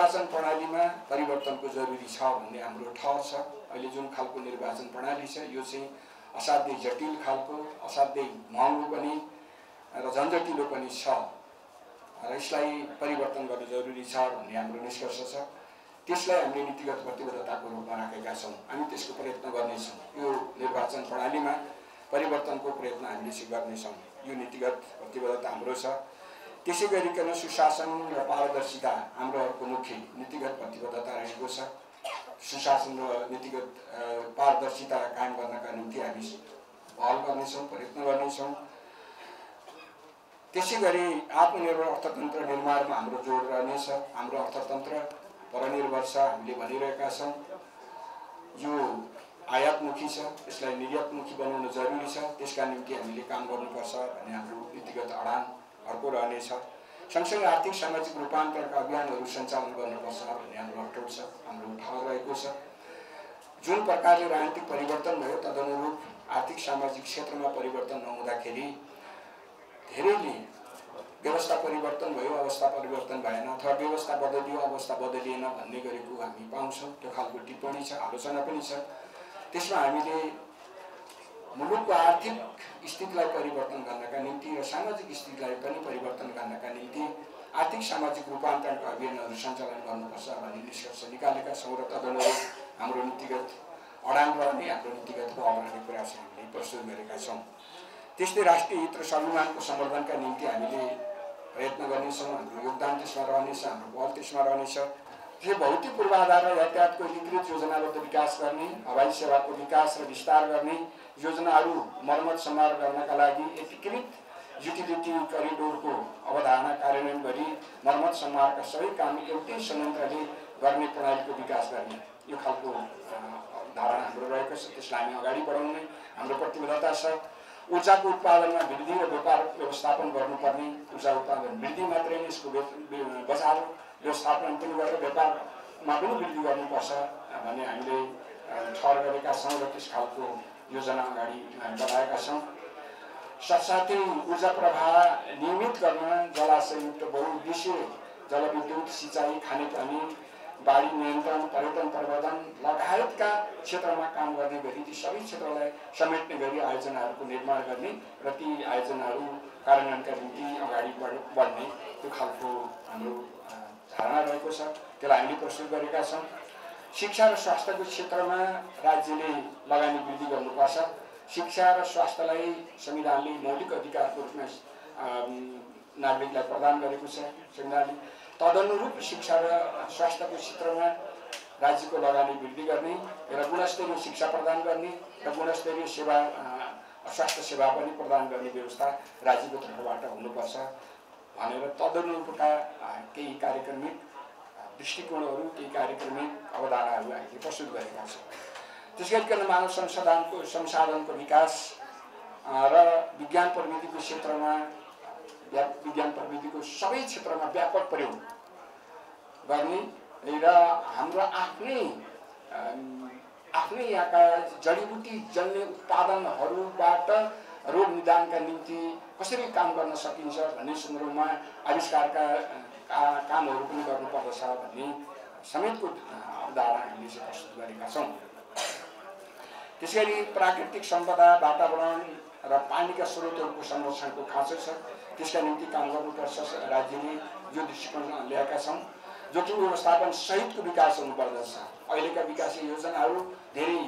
निर्वाचन प्रणालीमा परिवर्तनको जरुरी छ भन्ने हाम्रो ठहर छ। अहिले जुन खालको निर्वाचन प्रणाली छ यो चाहिँ असाध्यै जटिल खालको असाध्यै महँगो पनि र झन्झटिलो पनि छ र यसलाई परिवर्तन गर्नु जरुरी छ भन्ने हाम्रो निष्कर्ष छ। त्यसलाई हामीले नीतिगत प्रतिबद्धताको रूपमा राखेका छौँ। हामी त्यसको प्रयत्न गर्नेछौँ। यो निर्वाचन प्रणालीमा परिवर्तनको प्रयत्न हामीले चाहिँ गर्नेछौँ यो नीतिगत प्रतिबद्धता हाम्रो छ। त्यसै गरिकन सुशासन र पारदर्शिता हाम्रो अर्को मुख्य नीतिगत प्रतिबद्धता रहेको छ। सुशासन र नीतिगत पारदर्शिता कायम गर्नका निम्ति हामी पहल गर्नेछौँ प्रयत्न गर्नेछौँ। त्यसै गरी आत्मनिर्भर अर्थतन्त्र निर्माणमा हाम्रो जोड रहनेछ। हाम्रो अर्थतन्त्र परनिर्भर छ हामीले भनिरहेका छौँ। यो आयातमुखी छ यसलाई निर्यातमुखी बनाउनु जरुरी छ। त्यसका निम्ति हामीले काम गर्नुपर्छ भन्ने हाम्रो नीतिगत अडान अर्को रहनेछ। सँगसँगै आर्थिक सामाजिक रूपान्तरणका अभियानहरू सञ्चालन गर्नुपर्छ भन्ने हाम्रो अटोट छ हाम्रो ठाउँ रहेको छ। जुन प्रकारले राजनीतिक परिवर्तन भयो तदनुरूप आर्थिक सामाजिक क्षेत्रमा परिवर्तन नहुँदाखेरि धेरैले व्यवस्था परिवर्तन भयो अवस्था परिवर्तन भएन अथवा व्यवस्था बदलियो अवस्था बदलिएन भन्ने गरेको हामी पाउँछौँ। त्यो खालको टिप्पणी छ आलोचना पनि छ। त्यसमा हामीले मुलुकको आर्थिक स्थितिलाई परिवर्तन गर्नका निम्ति र सामाजिक स्थितिलाई पनि परिवर्तन गर्नका निम्ति आर्थिक सामाजिक रूपान्तरणका अभियानहरू सञ्चालन गर्नुपर्छ भन्ने निष्कर्ष निकालेका छौँ र तदनुरूप हाम्रो नीतिगत अडान रहने हाम्रो नीतिगत रहने कुरा चाहिँ हामीले प्रस्तुत गरेका छौँ। त्यस्तै राष्ट्रिय हित र स्वाभिमानको सम्वर्धनका निम्ति हामीले प्रयत्न गर्नेछौँ। हाम्रो योगदान त्यसमा रहनेछ हाम्रो बल त्यसमा रहनेछ। त्यो भौतिक पूर्वाधार र यातायातको एकीकृत योजनाबद्ध विकास गर्ने हवाई सेवाको विकास र विस्तार गर्ने योजनाहरू मर्मत समार गर्नका लागि एकीकृत युटिलिटी करिडोरको अवधारणा कार्यान्वयन गरी मर्मत समारका सबै काम एउटै संयन्त्रले गर्ने प्रणालीको विकास गर्ने यो खालको धारणा हाम्रो रहेको छ। त्यसलाई हामी अगाडि बढाउने हाम्रो प्रतिबद्धता छ। ऊर्जाको उत्पादनमा वृद्धि र व्यापार व्यवस्थापन गर्नुपर्ने। ऊर्जा उत्पादन वृद्धि मात्रै नै यसको बजार व्यवस्थापन पनि गरेर व्यापारमा पनि वृद्धि गर्नुपर्छ। भन्ने हामीले ठहर गरेका छौँ र त्यस खालको योजना अगाडि बढाएका छौँ। साथसाथै ऊर्जा प्रवाह नियमित गर्न जलाशययुक्त बहुउद्देश्य जलविद्युत सिँचाइ खानेपानी बाढी नियन्त्रण पर्यटन प्रबन्धन लगायतका क्षेत्रमा काम गर्ने गरी ती सबै क्षेत्रलाई समेट्ने गरी आयोजनाहरूको निर्माण गर्ने र ती आयोजनाहरू कार्यान्वयनका निम्ति अगाडि बढ बढ्ने त्यो खालको हाम्रो रहेको छ त्यसलाई हामीले प्रस्तुत गरेका छौँ। शिक्षा र स्वास्थ्यको क्षेत्रमा राज्यले लगानी वृद्धि गर्नुपर्छ। शिक्षा र स्वास्थ्यलाई संविधानले मौलिक अधिकारको रूपमा नागरिकलाई प्रदान गरेको छ संविधानले। तदनुरूप शिक्षा र स्वास्थ्यको क्षेत्रमा राज्यको लगानी वृद्धि गर्ने र गुणस्तरीय शिक्षा प्रदान गर्ने र गुणस्तरीय सेवा स्वास्थ्य सेवा पनि प्रदान गर्ने व्यवस्था राज्यको तर्फबाट हुनुपर्छ भनेर तदनुरूपका केही कार्यक्रमिक दृष्टिकोणहरू केही कार्यक्रमिक अवधारणाहरू हामीले प्रस्तुत गरेका छौँ त्यस गरिकन मानव संसाधनको संसाधनको विकास र विज्ञान प्रविधिको क्षेत्रमा विज्ञान प्रविधिको सबै क्षेत्रमा व्यापक प्रयोग गर्ने र हाम्रो आफ्नै आफ्नै यहाँका जडीबुटी जन्य उत्पादनहरूबाट रोग निदानका निम्ति कसरी काम गर्न सकिन्छ भन्ने सन्दर्भमा आविष्कारका कामहरू पनि गर्नुपर्दछ भन्ने समेतको अवधारणा हामीले चाहिँ प्रस्तुत गरेका छौँ। त्यसै गरी प्राकृतिक सम्पदा वातावरण र पानीका स्रोतहरूको संरक्षणको खाँचो छ। त्यसका निम्ति काम गर्नुपर्छ राज्यले यो दृष्टिकोण ल्याएका छौँ जोखिम व्यवस्थापन सहितको विकास हुनुपर्दछ। अहिलेका विकास योजनाहरू धेरै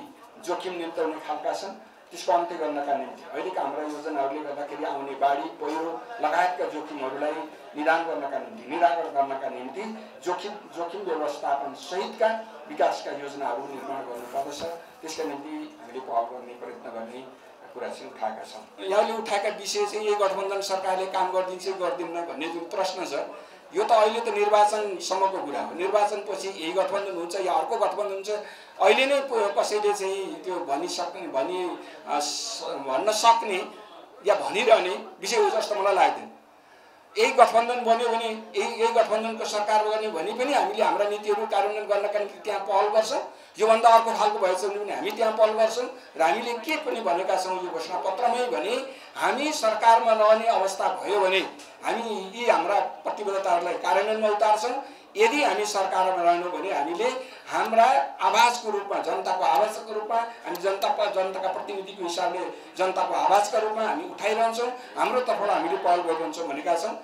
जोखिम निम्ताउने खालका छन्। त्यसको अन्त्य गर्नका निम्ति अहिलेका हाम्रा योजनाहरूले गर्दाखेरि आउने बाढी पहिरो लगायतका जोखिमहरूलाई निदान गर्नका निम्ति निराकरण गर्नका निम्ति जोखिम जोखिम व्यवस्थापन सहितका विकासका योजनाहरू निर्माण गर्नुपर्दछ। त्यसका निम्ति हामीले पहल गर्ने प्रयत्न गर्ने कुरा चाहिँ उठाएका छौँ। यहाँले उठाएका विषय चाहिँ यही गठबन्धन सरकारले काम गरिदिन्छ गर्दिन्न भन्ने जुन प्रश्न छ यो त अहिले त निर्वाचनसम्मको कुरा हो। निर्वाचनपछि यही गठबन्धन हुन्छ या अर्को गठबन्धन हुन्छ अहिले नै कसैले चाहिँ त्यो भनिसक्ने भनि भन्न सक्ने या भनिरहने विषय हो जस्तो मलाई लाग्दैन। यही गठबन्धन बन्यो भने यही यही गठबन्धनको सरकार बन्यो भने पनि हामीले हाम्रा नीतिहरू कार्यान्वयन गर्नका निम्ति त्यहाँ पहल गर्छौँ। योभन्दा अर्को खालको भएछ भने पनि हामी त्यहाँ पहल गर्छौँ र हामीले के पनि भनेका छौँ यो घोषणापत्रमै भने हामी सरकारमा रहने अवस्था भयो भने हामी यी हाम्रा प्रतिबद्धताहरूलाई कार्यान्वयनमा उतार्छौँ। यदि हामी सरकारमा रहेनौँ भने हामीले हाम्रा आवाजको रूपमा जनताको आवाजको रूपमा हामी जनताको जनताका प्रतिनिधिको हिसाबले जनताको आवाजका रूपमा हामी उठाइरहन्छौँ। हाम्रो तर्फबाट हामीले पहल गरिरहन्छौँ भनेका छौँ।